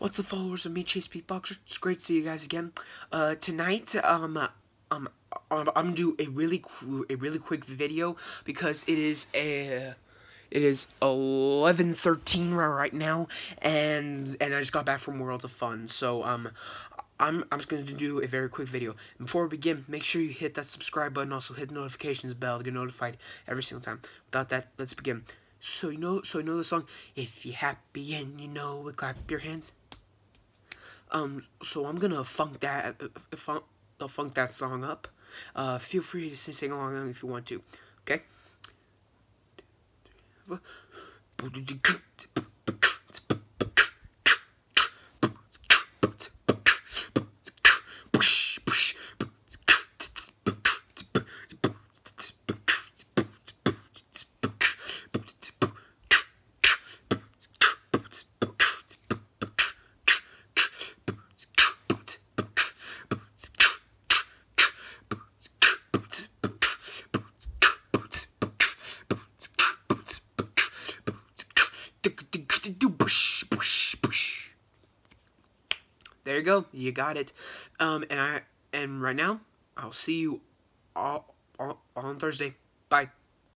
What's the followers of me, Chase Beatboxer? It's great to see you guys again. Uh, tonight, um, um, I'm, gonna do a really, a really quick video because it is a, it is 11:13 right now, and and I just got back from Worlds of Fun. So um, I'm I'm just going to do a very quick video. Before we begin, make sure you hit that subscribe button. Also hit the notifications bell to get notified every single time. Without that, let's begin. So you know, so you know the song. If you're happy and you know it, clap your hands. Um, so I'm gonna funk that, uh, uh, funk, uh, funk that song up. Uh, feel free to sing, sing along if you want to. Okay. There you go. You got it. Um, and I and right now, I'll see you all, all, all on Thursday. Bye.